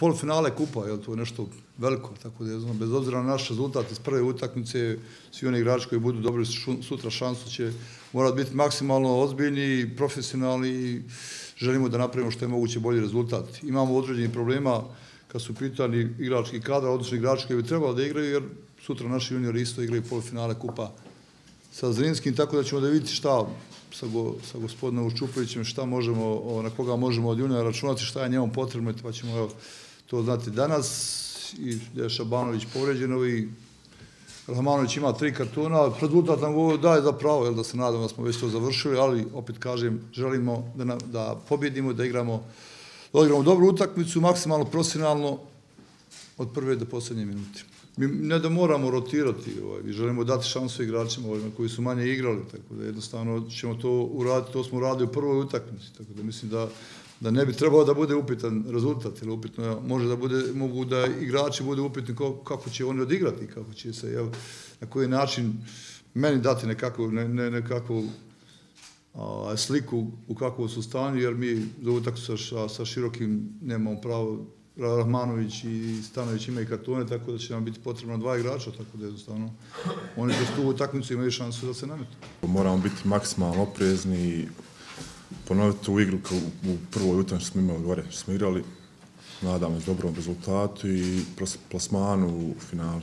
polufinale kupa, je to je nešto veliko, tako da je znam, bez obzira na naš rezultat iz prve utakmice, svi oni igrači koji budu dobili sutra šansu će morati biti maksimalno ozbiljni, profesionalni i želimo da napravimo što je moguće bolji rezultat. Imamo određenih problema kad su pitani igrački kadra, odnosno igrači koji bi trebalo da igraju, jer sutra naši juniori isto igraju polufinale kupa sa Zrinskim, tako da ćemo da vidjeti šta sa, go, sa gospodinom Učupovićem, šta možemo, na koga možemo od juniora računati, šta je njemu potrebno, pa ćemo evo, to znate danas. I da je Šabanović povređen, i Rahmanović ima tri kartuna, rezultat nam ovo daje za pravo, jel, da se nadam da smo već to završili, ali opet kažem, želimo da, na, da pobjedimo, da igramo, da igramo dobru utakmicu, maksimalno profesionalno od prve do posljednje minute. Mi ne da moramo rotirati, ovaj, mi želimo dati šansu igračima ovima koji su manje igrali, tako da jednostavno ćemo to uraditi, to smo uradili u prvoj utakmici, tako da mislim da da ne bi trebao da bude upitan rezultat, ili upitno može da bude, mogu da igrači bude upitni kako će oni odigrati, kako će se, jel, na koji način meni dati nekakvu, ne, ne, nekakvu a, sliku u kakvom su stanju, jer mi za utakmicu sa, sa širokim nemamo pravo Rahmanović i Stanović imaju kartone, tako da će nam biti potrebno dva igrača, tako da jednostavno oni kroz tu utakmicu imaju šansu da se nametu. Moramo biti maksimalno oprezni i ponoviti tu igru kao u prvoj utakmici smo imali gore, smo igrali, nadamo se dobrom rezultatu i plasmanu u finalu.